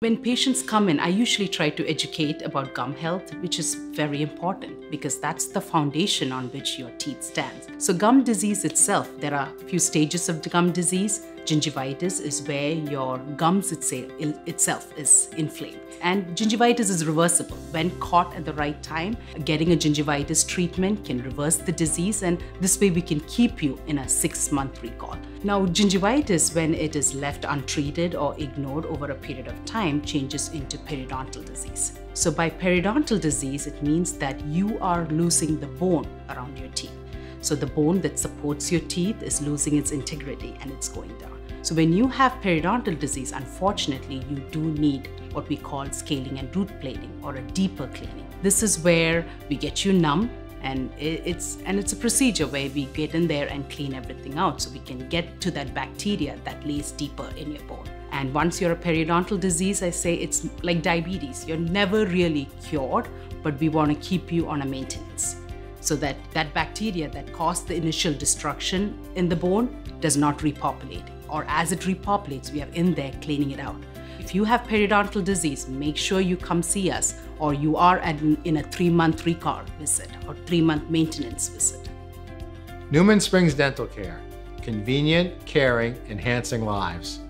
When patients come in, I usually try to educate about gum health, which is very important because that's the foundation on which your teeth stands. So gum disease itself, there are a few stages of gum disease. Gingivitis is where your gums eh, itself is inflamed. And gingivitis is reversible. When caught at the right time, getting a gingivitis treatment can reverse the disease and this way we can keep you in a six month recall. Now, gingivitis, when it is left untreated or ignored over a period of time, changes into periodontal disease. So by periodontal disease, it means that you are losing the bone around your teeth. So the bone that supports your teeth is losing its integrity and it's going down. So when you have periodontal disease, unfortunately, you do need what we call scaling and root planing or a deeper cleaning. This is where we get you numb and it's and it's a procedure where we get in there and clean everything out so we can get to that bacteria that lays deeper in your bone. And once you're a periodontal disease, I say it's like diabetes. You're never really cured, but we want to keep you on a maintenance so that that bacteria that caused the initial destruction in the bone does not repopulate or as it repopulates, we are in there cleaning it out. If you have periodontal disease, make sure you come see us or you are at, in a three month recall visit or three month maintenance visit. Newman Springs Dental Care, convenient, caring, enhancing lives.